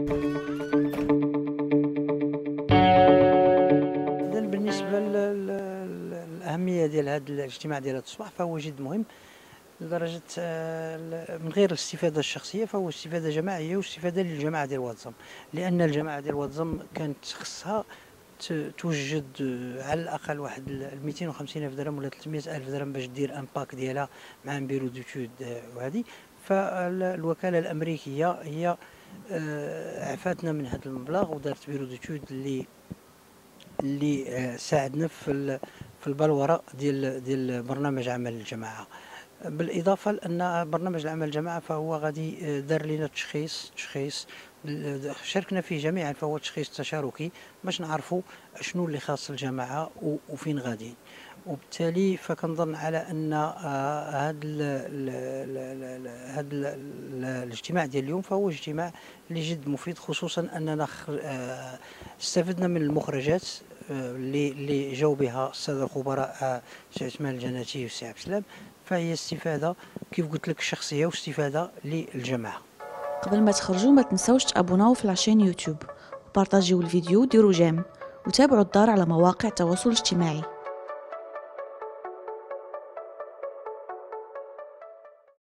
إذا بالنسبة للأهمية ديال هذا الاجتماع ديال هذا الصباح فهو جد مهم لدرجة آه، من غير الاستفادة الشخصية فهو استفادة جماعية واستفادة للجماعة ديال واد زم لأن الجماعة ديال واد زم كانت خصها توجد على الأقل واحد 250 ألف درهم ولا 300 ألف درهم باش دير un PAC ديالها مع bureau d'études وهذه فالوكاله الأمريكية هي آه، عفاتنا من هذا المبلغ ودارت بيرو دوتود اللي اللي آه، ساعدنا في في البلوره ديال ديال برنامج عمل الجماعة. بالإضافة لأن برنامج العمل الجماعة فهو غادي آه، دار لنا تشخيص تشخيص شاركنا فيه جميعا فهو تشخيص تشاركي باش نعرفوا شنو اللي خاص الجماعة وفين غاديين. وبالتالي فكنظن على أن هذا هذا الاجتماع ديال اليوم فهو اجتماع اللي جد مفيد خصوصا أننا آه، استفدنا من المخرجات آه، اللي اللي جاوا بها الساده الخبراء السي عثمان الجناتي والسي عبد السلام. فهي استفادة كيف قلت لك الشخصية واستفادة للجماعة. قبل ما تخرجوا ما تنسوش تابوناو في لاشين يوتيوب. و partagerيو الفيديو وديروا j'aime. وتابعوا الدار على مواقع التواصل الاجتماعي.